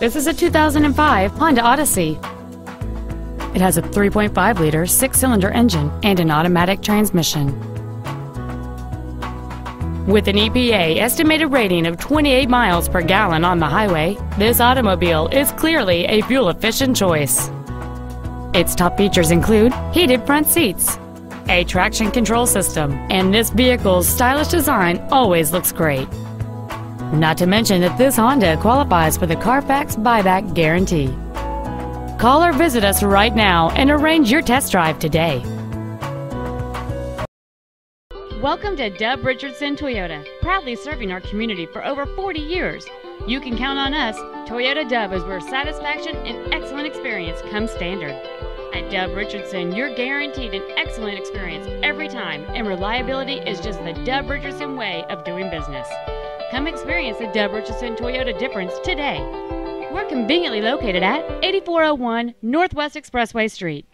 This is a 2005 Honda Odyssey. It has a 3.5-liter six-cylinder engine and an automatic transmission. With an EPA estimated rating of 28 miles per gallon on the highway, this automobile is clearly a fuel-efficient choice. Its top features include heated front seats, a traction control system, and this vehicle's stylish design always looks great. Not to mention that this Honda qualifies for the Carfax buyback guarantee. Call or visit us right now and arrange your test drive today. Welcome to Dub Richardson Toyota, proudly serving our community for over 40 years. You can count on us. Toyota Dub is where satisfaction and excellent experience come standard. At Dub Richardson, you're guaranteed an excellent experience every time, and reliability is just the Dub Richardson way of doing business. Come experience the Dub Richardson Toyota difference today. We're conveniently located at 8401 Northwest Expressway Street.